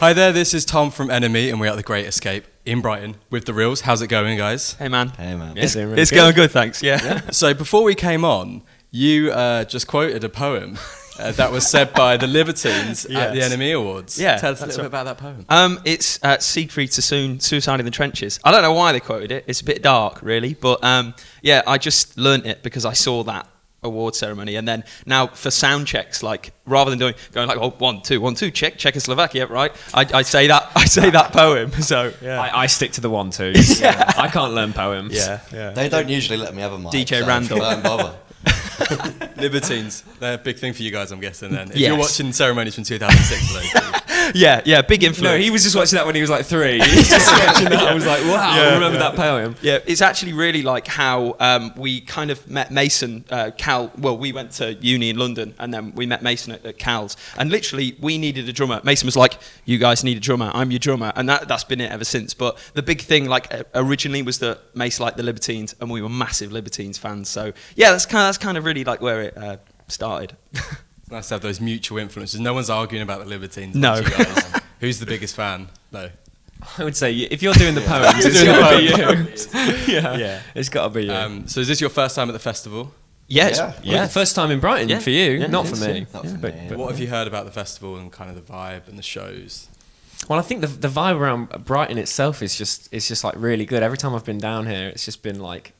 Hi there, this is Tom from NME, and we're at the Great Escape in Brighton with the Rills. How's it going, guys? Hey man. Hey man. It's, doing really it's good. going good, thanks. Yeah. So before we came on, you uh, just quoted a poem uh, that was said by the Libertines at the NME Awards. Yeah, tell us a that's little bit about that poem. Um, it's uh, Siegfried Sassoon, Suicide in the Trenches. I don't know why they quoted it. It's a bit dark, really, but um, yeah, I just learnt it because I saw that award ceremony, and then now for sound checks, like rather than doing going like oh one two one two check Czechoslovakia, right? I, I say that I say that poem. So yeah, I, I stick to the one twos. I can't learn poems. yeah, yeah. They don't usually let me have a mic. DJ so Randall. Don't bother. Libertines, they're a big thing for you guys, I'm guessing. Then, if Yes. you're watching ceremonies from 2006, though, yeah, yeah, big influence. No, he was just watching that when he was like three. He was just watching that. I was like, wow, I remember that poem. Yeah, it's actually really like how um, we kind of met Mason, uh, Cal. Well, we went to uni in London, and then we met Mason at, at Cal's. And literally, we needed a drummer. Mason was like, "You guys need a drummer. I'm your drummer," and that that's been it ever since. But the big thing, like uh, originally, was that Mace liked the Libertines, and we were massive Libertines fans. So yeah, that's kind of that's kind of really like where it uh, started. it's nice to have those mutual influences. No one's arguing about the Libertines. No. amongst You guys. Who's the biggest fan? No. I would say if you're doing the poems, it's doing the got to be you. yeah. Yeah. it's got to be you. Um, so is this your first time at the festival? yeah, it's- Yeah. yeah, first time in Brighton Yeah. for you, Yeah, not for is, me. yeah. Not for but- me. but- What have you heard about the festival and kind of the vibe and the shows? Well, I think the the vibe around Brighton itself is just it's just like really good. Every time I've been down here, it's just been like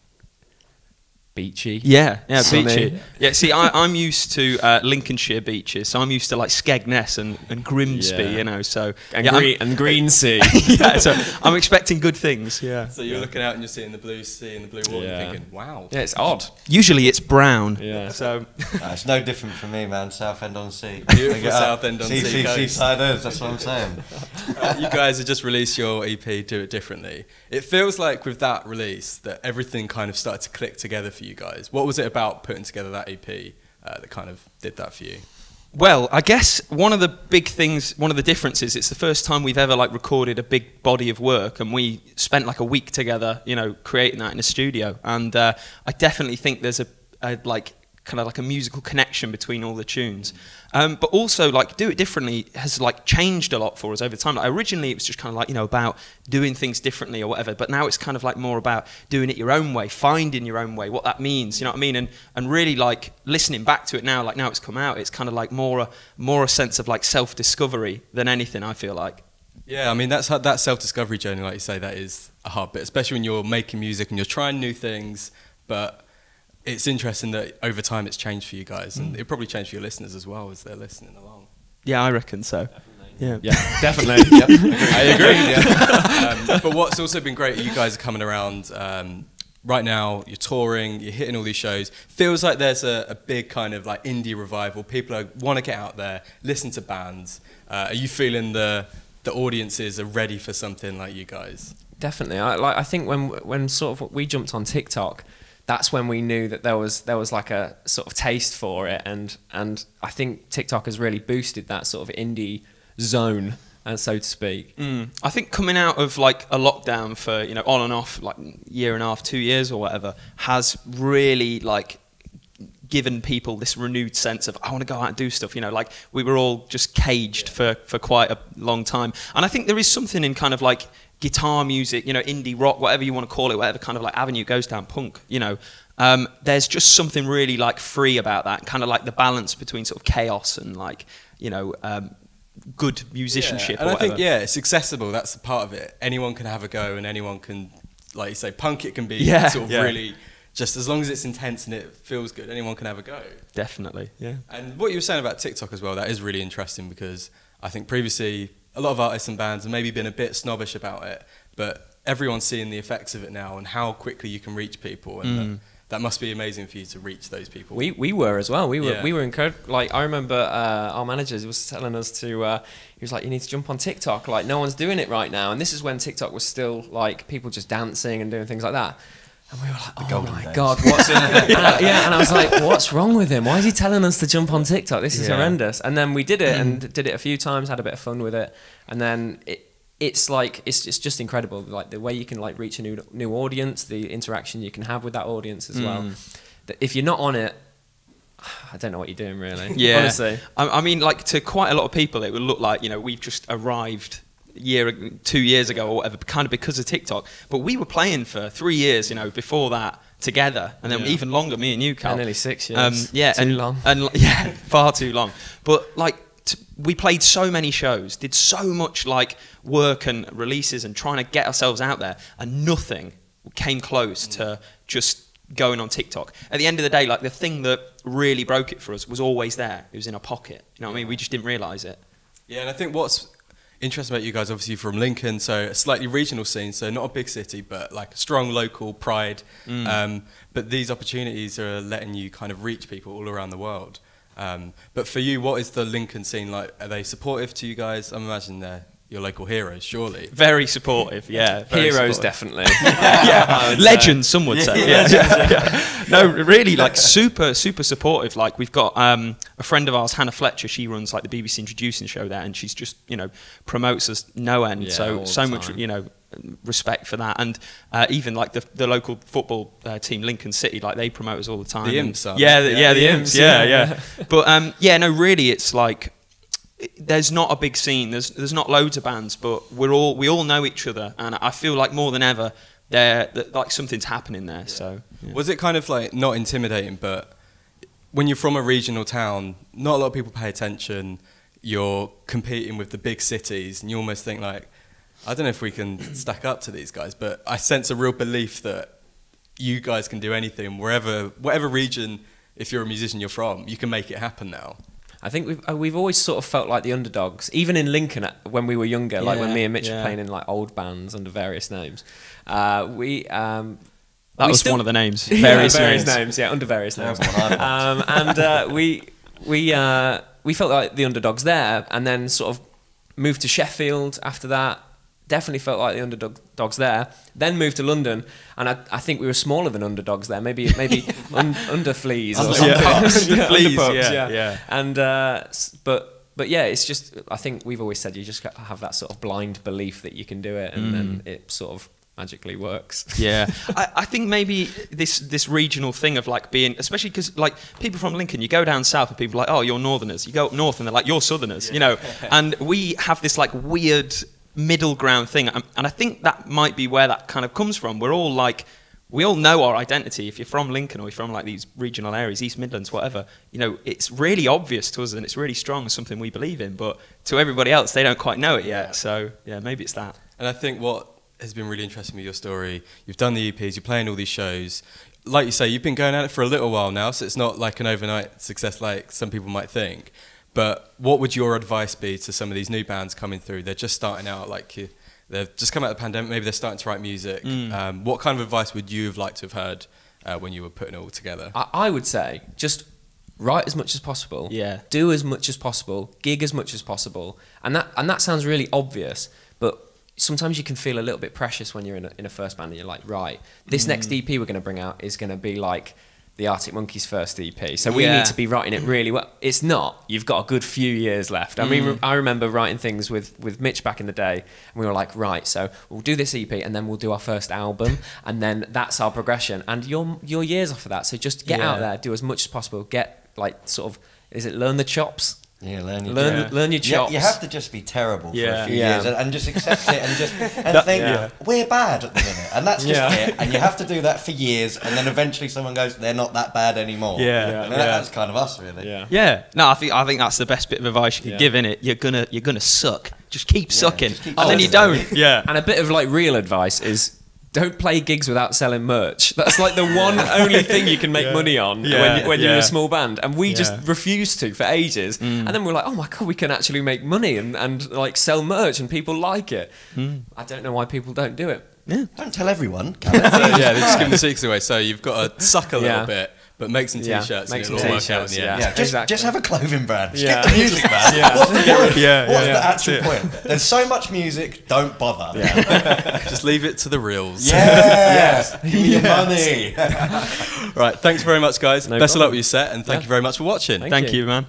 beachy. Yeah, yeah, Sunny. beachy. Yeah, see, I, I'm used to uh, Lincolnshire beaches, so I'm used to like Skegness and, and Grimsby, Yeah. you know. So And, yeah, green, and green sea. yeah, so I'm expecting good things. Yeah. So you're looking out and you're seeing the blue sea and the blue water, Yeah. and thinking, "Wow." yeah, it's odd. Usually it's brown. Yeah. So Nah, it's no different for me, man. Southend on Sea. Beautiful Pick it. Southend on sea, Sea sea, coast. Seasiders, That's what I'm saying. Uh, you guys have just released your EP, Do It Differently. It feels like with that release that everything kind of started to click together for you guys. What was it about putting together that EP uh, that kind of did that for you? Well, I guess one of the big things, one of the differences, it's the first time we've ever like recorded a big body of work, and we spent like a week together, you know, creating that in a studio. And uh, I definitely think there's a, a like kind of like a musical connection between all the tunes. Um, but also, like, do it differently has like changed a lot for us over time. Like, originally, it was just kind of like you know about doing things differently or whatever. But now it's kind of like more about doing it your own way, finding your own way, what that means. You know what I mean? And and really like listening back to it now, like now it's come out, it's kind of like more a more a sense of like self discovery than anything. I feel like. Yeah, I mean that's that self-discovery journey, like you say, that is a hard bit, especially when you're making music and you're trying new things. But it's interesting that over time it's changed for you guys, and it probably changed for your listeners as well as they're listening along. Yeah, I reckon so. Yeah. Yeah, definitely. I agree. um, but what's also been great, you guys are coming around. Um, right now, you're touring, you're hitting all these shows. Feels like there's a, a big kind of like indie revival. People want to get out there, listen to bands. Uh, are you feeling the the audiences are ready for something like you guys? Definitely. I like. I think when when sort of we jumped on TikTok, that's when we knew that there was there was like a sort of taste for it, and and I think TikTok has really boosted that sort of indie zone, uh, so to speak. Mm. I think coming out of like a lockdown for you know on and off like year and a half, two years or whatever has really like given people this renewed sense of I want to go out and do stuff. You know, like we were all just caged for for quite a long time, and I think there is something in kind of like guitar music, you know, indie rock, whatever you want to call it, whatever kind of like avenue goes down, punk. You know. Um, there's just something really like free about that, kind of like the balance between sort of chaos and like you know um, good musicianship. Yeah, and or I think yeah, it's accessible. That's the part of it. Anyone can have a go, and anyone can, like you say, punk. It can be Yeah, sort of yeah. really just as long as it's intense and it feels good. Anyone can have a go. definitely, yeah. And what you were saying about TikTok as well, that is really interesting because I think previously a lot of artists and bands have maybe been a bit snobbish about it, but everyone's seeing the effects of it now and how quickly you can reach people, and that, that must be amazing for you to reach those people. We we were as well. We were Yeah. we were incredible. Like I remember uh, our manager was telling us to. Uh, he was like, "You need to jump on TikTok. Like no one's doing it right now." And this is when TikTok was still like people just dancing and doing things like that. And we were like, "Oh golden my days. god, what's?" and I- yeah, and I was like, "What's wrong with him? Why is he telling us to jump on TikTok? This is Yeah. horrendous." And then we did it and mm. did it a few times, had a bit of fun with it, and then it. It's like it's, it's just incredible, like the way you can like reach a new new audience, the interaction you can have with that audience as well. Mm. That if you're not on it, I don't know what you're doing really. Yeah. honestly. I, I mean, like to quite a lot of people, it would look like you know we've just arrived year, two years ago or whatever, kind of because of TikTok. But we were playing for three years, you know, before that together, and then Yeah. even longer. Me and you, Cal. Yeah, nearly six years. Um, yeah, Too and, long. and yeah, far too long. But like. T- we played so many shows, did so much like work and releases and trying to get ourselves out there, and nothing came close to just going on TikTok. At the end of the day, like the thing that really broke it for us was always there. It was in our pocket. You know what I mean? We just didn't realise it. Yeah, and I think what's interesting about you guys, obviously from Lincoln, so a slightly regional scene, so not a big city, but like a strong local pride. Um, but these opportunities are letting you kind of reach people all around the world. Um, but for you, what is the Lincoln scene like? Are they supportive to you guys? I imagine they're your local heroes, surely. Very supportive, yeah. very Heroes, supportive. definitely. yeah, I legends. Some would say. Yeah, yeah, yeah. No, really, like super, super supportive. Like we've got um, a friend of ours, Hannah Fletcher. She runs like the BBC introducing show there, and she's just you know promotes us no end. Yeah, so so much you know respect for that, and uh, even like the the local football uh, team, Lincoln City, like they promote us all the time. The Imps, aren't yeah, the, Yeah, yeah, the the Imps, Imps, yeah, yeah. yeah. but um, yeah, no, really, it's like there's not a big scene. There's there's not loads of bands, but we're all we all know each other, and I feel like more than ever, there that like something's happening there. So yeah. Was it kind of like not intimidating, but when you're from a regional town, not a lot of people pay attention. You're competing with the big cities, and you almost think like, I don't know if we can stack up to these guys, but I sense a real belief that you guys can do anything wherever, whatever region. If you're a musician, you're from, you can make it happen now. I think we've uh, we've always sort of felt like the underdogs, even in Lincoln uh, when we were younger, like when me and Mitch yeah. were playing in like old bands under various names. Uh, we um, that we was still- one of the names. Yeah, Various, various names. names. yeah, under various names. Terrible one, I um, and uh, we we uh, we felt like the underdogs there, and then sort of moved to Sheffield after that. Definitely felt like the underdogs there. Then moved to London, and I, I think we were smaller than underdogs there. Maybe maybe un, under fleas or Under- something. Yeah, Fleas, underpups, yeah, yeah. And uh, but but yeah, it's just I think we've always said you just have that sort of blind belief that you can do it, and then it sort of magically works. Yeah, I, I think maybe this this regional thing of like being, especially because like people from Lincoln, you go down south and people are like, oh, you're Northerners. You go up north and they're like, you're Southerners. You know, and we have this like weird middle ground thing, and and I think that might be where that kind of comes from. We're all like. We all know our identity. If you're from Lincoln or you're from like these regional areas, East Midlands, whatever, you know, it's really obvious to us and it's really strong and something we believe in. But to everybody else, they don't quite know it yet. So yeah, maybe it's that. And I think what has been really interesting with your story, you've done the EPs, you're playing all these shows. Like you say, you've been going at it for a little while now, so it's not like an overnight success like some people might think. But what would your advice be to some of these new bands coming through? They're just starting out, like you- they've just come out of the pandemic, maybe they're starting to write music. Mm. Um, what kind of advice would you have liked to have heard uh, when you were putting it all together? I, I would say just write as much as possible. Yeah. Do as much as possible. Gig as much as possible. And that and that sounds really obvious, but sometimes you can feel a little bit precious when you're in a, in a first band and you're like, right, this next EP we're going to bring out is going to be like the Arctic Monkeys first EP. So we Yeah. need to be writing it really well. It's not. You've got a good few years left. I mean, mm. I remember writing things with, with Mitch back in the day, and we were like, right, so we'll do this EP, and then we'll do our first album, and then that's our progression. And your your years off of that. So just get out there, do as much as possible. Get like sort of, is it learn the chops? Yeah, learn your Learn Yeah. learn your You, chops. you have to just be terrible for a few Yeah. years and, and just accept it and just and That- think yeah. we're bad at the minute and that's just Yeah. it and you have to do that for years and then eventually someone goes they're not that bad anymore Yeah. And Yeah. that's kind of us really Yeah. Yeah, no, I think I think that's the best bit of advice you could Yeah. give in it. You're gonna you're gonna suck. Just keep sucking, just keep and then you don't. Yeah, And a bit of like real advice is don't play gigs without selling merch. That's like the one only thing you can make Yeah. money on Yeah, when, when you're in a small band. And we just refused to for ages. Mm. And then we're like, oh my God, we can actually make money and, and like sell merch and people like it. Mm. I don't know why people don't do it. don't tell everyone yeah, they're just give the secrets away. So you've got to suck a little Yeah. bit, but make some t-shirts make and some it'll all work out in t-shirts, yeah. yeah, just, Exactly. just have a clothing brand. Yeah. Skip the music man. Yeah. What's, the, point? Yeah, What's yeah, the actual it. point? There's so much music, don't bother. Just leave it to the Rills. Yes. Give me your money. Right, thanks very much, guys. No Best of luck with your set, and thank Yeah. you very much for watching. Thank thank you. you, man.